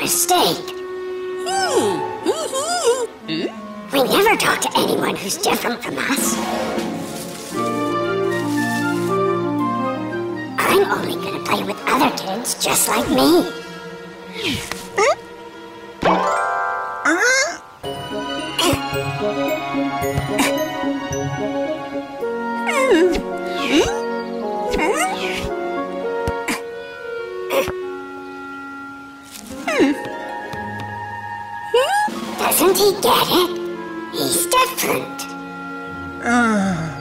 mistake. Hmm. we never talk to anyone who's different from us. I'm only gonna play with other kids just like me. Uh-huh. Uh-huh. Hmm? Hmm? Doesn't he get it? He's different. I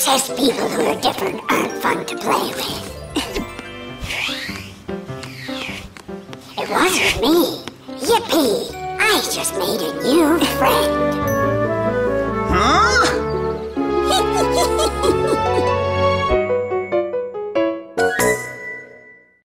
says people who are different aren't fun to play with? It wasn't me. Yippee! I just made a new friend.